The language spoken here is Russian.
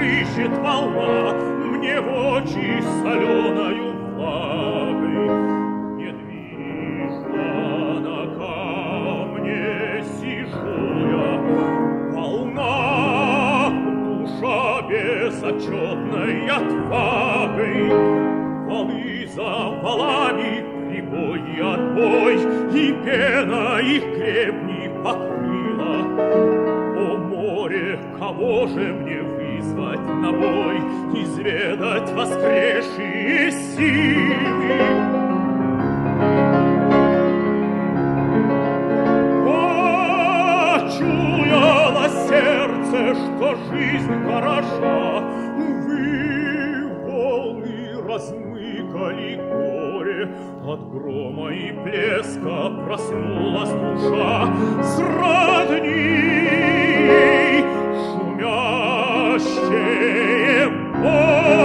плещет волна мне в очи соленою влагой. Недвижно на камне сижу я, волна душа безотчетной отвагой. Валы за валами, прибой и отбой, и пена их крепни покрыла. О море, кого же мне вызвать на бой, изведать воскресшие силы? Почуяло сердце, что жизнь хороша, Увы, волны размыкали горе, От грома и плеска проснулась душа shame. Oh,